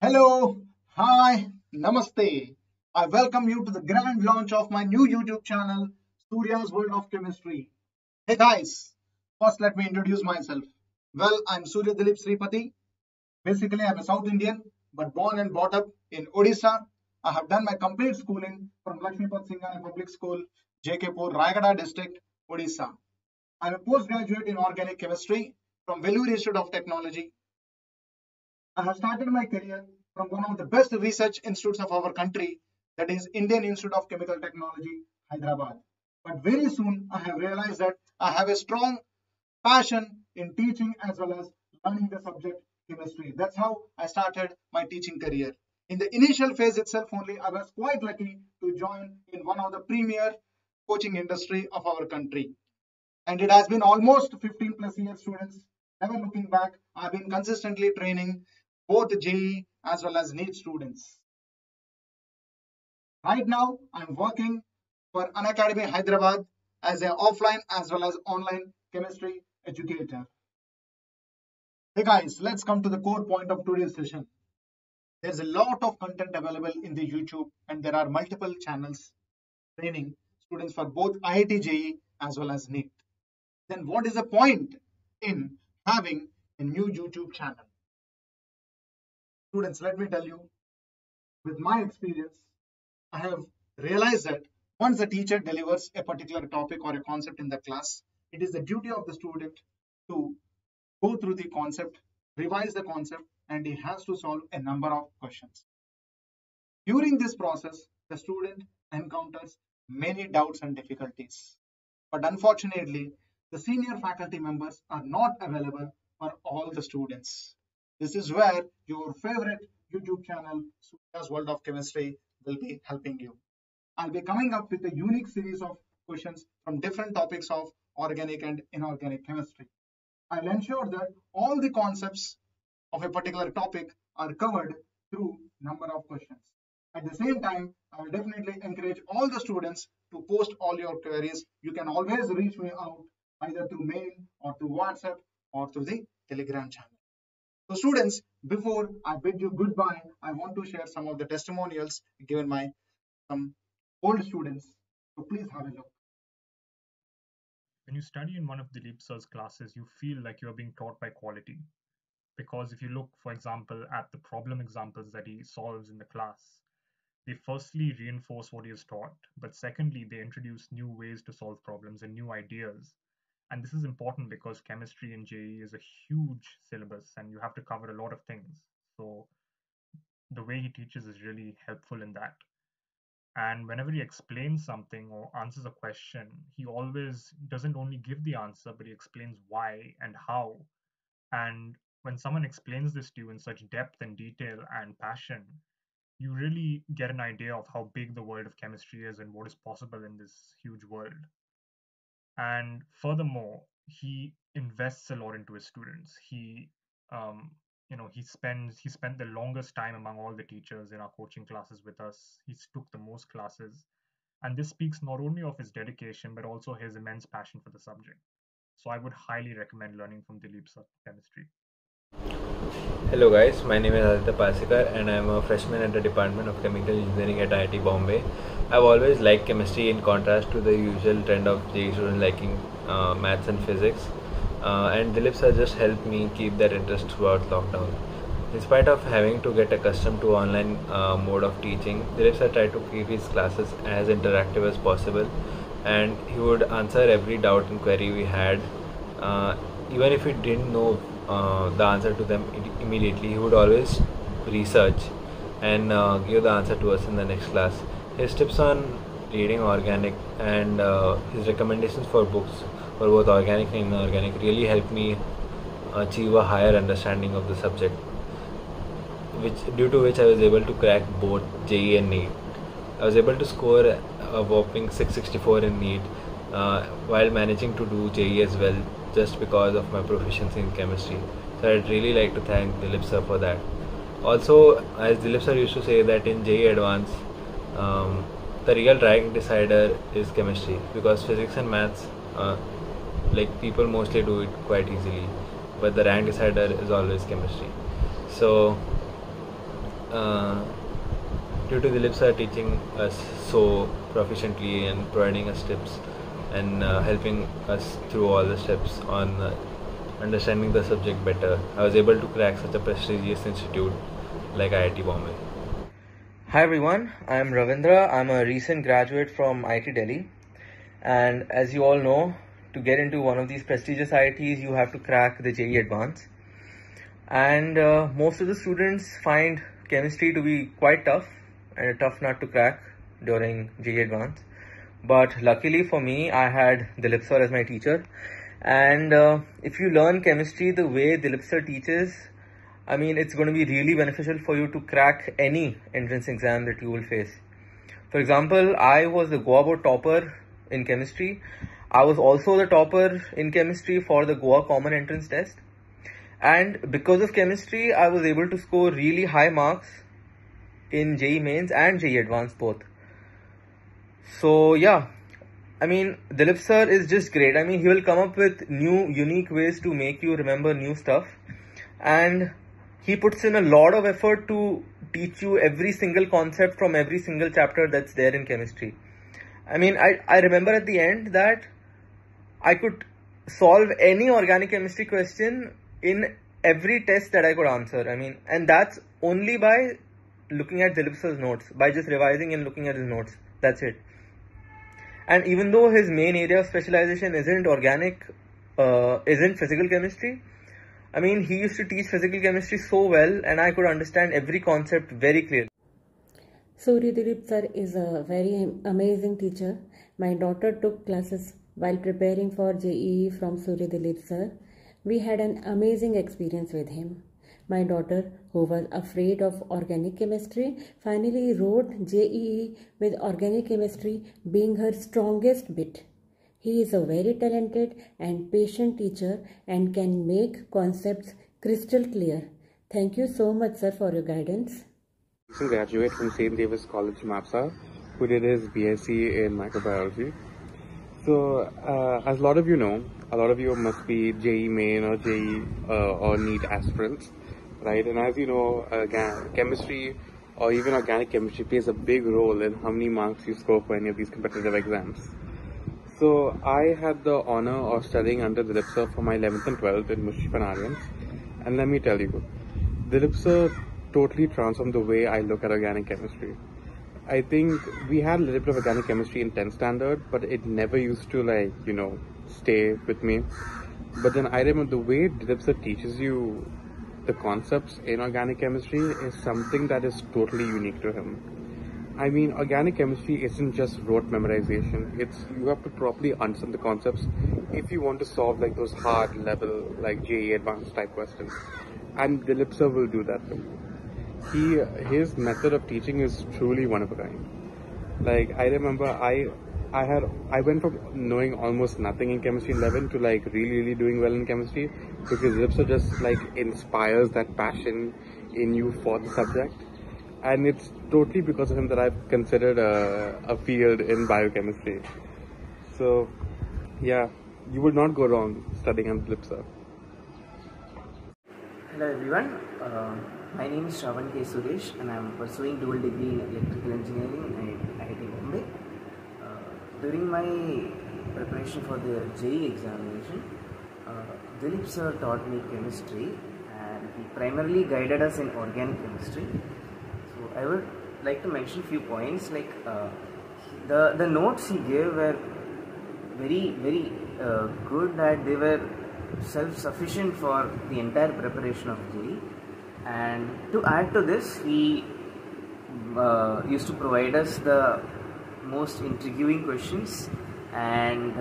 Hello, hi, namaste. I welcome you to the grand launch of my new YouTube channel, Surya's World of Chemistry. Hey guys, first let me introduce myself. Well, I'm Surya Dilip Sripati. Basically, I'm a South Indian, but born and brought up in Odisha. I have done my complete schooling from Lakshmipat Singhania Public School, JK Pur, Rayagada district, Odisha. I'm a postgraduate in organic chemistry from Vellore Institute of Technology, I have started my career from one of the best research institutes of our country, that is Indian Institute of Chemical Technology, Hyderabad. But very soon I have realized that I have a strong passion in teaching as well as learning the subject chemistry. That's how I started my teaching career. In the initial phase itself only, I was quite lucky to join in one of the premier coaching industry of our country. And it has been almost 15 plus years students. Never looking back, I've been consistently training both JEE as well as NEET students. Right now, I'm working for Unacademy Hyderabad as an offline as well as online chemistry educator. Hey guys, let's come to the core point of today's session. There's a lot of content available in the YouTube and there are multiple channels training students for both IIT JEE as well as NEET. Then what is the point in having a new YouTube channel? Students, let me tell you, with my experience, I have realized that once the teacher delivers a particular topic or a concept in the class, it is the duty of the student to go through the concept, revise the concept, and he has to solve a number of questions. During this process, the student encounters many doubts and difficulties. But unfortunately, the senior faculty members are not available for all the students. This is where your favorite YouTube channel, Surya's World of Chemistry, will be helping you. I'll be coming up with a unique series of questions from different topics of organic and inorganic chemistry. I'll ensure that all the concepts of a particular topic are covered through number of questions. At the same time, I will definitely encourage all the students to post all your queries. You can always reach me out either through mail or through WhatsApp or through the Telegram channel. So students, before I bid you goodbye, I want to share some of the testimonials given by some old students. So please have a look. When you study in one of Dilip sir's classes, you feel like you are being taught by quality. Because if you look, for example, at the problem examples that he solves in the class, they firstly reinforce what he has taught, but secondly, they introduce new ways to solve problems and new ideas and this is important because chemistry in JEE is a huge syllabus and you have to cover a lot of things. So the way he teaches is really helpful in that. And whenever he explains something or answers a question, he always doesn't only give the answer, but he explains why and how. And when someone explains this to you in such depth and detail and passion, you really get an idea of how big the world of chemistry is and what is possible in this huge world and furthermore he invests a lot into his students. He um, you know he spends he spent the longest time among all the teachers in our coaching classes with us. He took the most classes. And this speaks not only of his dedication but also his immense passion for the subject. So i would highly recommend learning from dilip sir chemistry. Hello guys, my name is Aditya Pasikar and I am a freshman at the Department of Chemical Engineering at IIT Bombay. I've always liked chemistry in contrast to the usual trend of the students liking uh, maths and physics. Uh, and Dilip sir just helped me keep that interest throughout lockdown. In spite of having to get accustomed to online uh, mode of teaching, Dilip sir tried to keep his classes as interactive as possible and he would answer every doubt and query we had. Uh, even if we didn't know uh, the answer to them immediately. He would always research and uh, give the answer to us in the next class. His tips on reading organic and uh, his recommendations for books for both organic and inorganic really helped me achieve a higher understanding of the subject, which due to which I was able to crack both JEE and NEET. I was able to score a whopping 664 in NEET uh, while managing to do JEE as well just because of my proficiency in chemistry. So I'd really like to thank Dilip sir for that. Also, as Dilip sir used to say that in JEE Advance, um, the real rank decider is chemistry because physics and maths, uh, like people mostly do it quite easily, but the rank decider is always chemistry. So uh, due to Dilip sir teaching us so proficiently and providing us tips and uh, helping us through all the steps on uh, understanding the subject better, I was able to crack such a prestigious institute like IIT Bombay. Hi everyone, I'm Ravindra. I'm a recent graduate from IIT Delhi. And as you all know, to get into one of these prestigious IITs, you have to crack the JEE Advance. And uh, most of the students find chemistry to be quite tough and a tough nut to crack during JEE Advance. But luckily for me, I had Dilip sir as my teacher. And uh, if you learn chemistry the way Dilip sir teaches, I mean, it's going to be really beneficial for you to crack any entrance exam that you will face. For example, I was the Goa board topper in chemistry. I was also the topper in chemistry for the Goa common entrance test. And because of chemistry, I was able to score really high marks in JEE mains and JEE advanced both. So yeah, I mean, Dilip sir is just great. I mean, he will come up with new, unique ways to make you remember new stuff. And he puts in a lot of effort to teach you every single concept from every single chapter that's there in chemistry. I mean, I, I remember at the end that I could solve any organic chemistry question in every test that I could answer. I mean, and that's only by looking at Dilip sir's notes, by just revising and looking at his notes. That's it. And even though his main area of specialization isn't organic, uh, isn't physical chemistry, I mean, he used to teach physical chemistry so well, and I could understand every concept very clearly. Surya Dilip sir is a very amazing teacher. My daughter took classes while preparing for JEE from Surya Dilip sir. We had an amazing experience with him. My daughter, who was afraid of organic chemistry, finally wrote JEE with organic chemistry being her strongest bit. He is a very talented and patient teacher and can make concepts crystal clear. Thank you so much, sir, for your guidance. Recent graduate from St. David's College, Mapsa, who did his BSc in microbiology. So, uh, as a lot of you know, a lot of you must be JEE main or JEE uh, or NEET aspirants right? And as you know, again, chemistry or even organic chemistry plays a big role in how many marks you score for any of these competitive exams. So I had the honor of studying under Dilip sir for my 11th and 12th in Panarians. And let me tell you, Dilip sir totally transformed the way I look at organic chemistry. I think we had a little bit of organic chemistry in 10th standard, but it never used to like, you know, stay with me. But then I remember the way Dilip sir teaches you the concepts in organic chemistry is something that is totally unique to him. I mean, organic chemistry isn't just rote memorization. It's you have to properly understand the concepts if you want to solve like those hard level, like JEE advanced type questions. And Dilip sir will do that too. He, his method of teaching is truly one of a kind. Like I remember, I I had I went from knowing almost nothing in chemistry 11 to like really really doing well in chemistry because Dilip sir just like inspires that passion in you for the subject and it's totally because of him that I've considered a, a field in biochemistry so yeah you would not go wrong studying under Dilip sir. Hello everyone, uh, my name is Shravan K. Suresh and I am pursuing dual degree in electrical engineering at IIT Bombay during my preparation for the JEE examination, uh, Dilip sir taught me chemistry and he primarily guided us in organic chemistry. I would like to mention a few points like uh, the, the notes he gave were very very uh, good that they were self-sufficient for the entire preparation of JEE and to add to this he uh, used to provide us the most intriguing questions and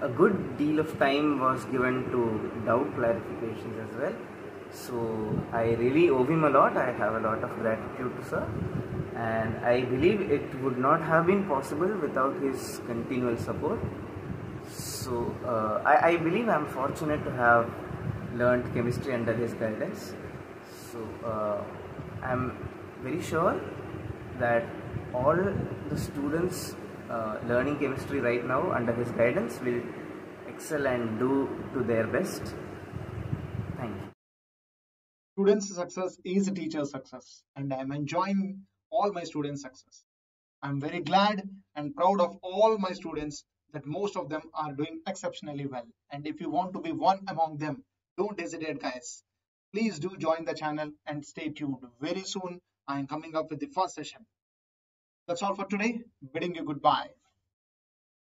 a good deal of time was given to doubt clarifications as well so i really owe him a lot. I have a lot of gratitude to sir. And i believe it would not have been possible without his continual support. So uh, I, I believe i'm fortunate to have learned chemistry under his guidance. So uh, i'm very sure that all the students uh, learning chemistry right now under his guidance will excel and do to their best. Students' success is teacher's success, and I'm enjoying all my students' success. I'm very glad and proud of all my students that most of them are doing exceptionally well. And if you want to be one among them, don't hesitate, guys. Please do join the channel and stay tuned. Very soon, I am coming up with the first session. That's all for today. Bidding you goodbye.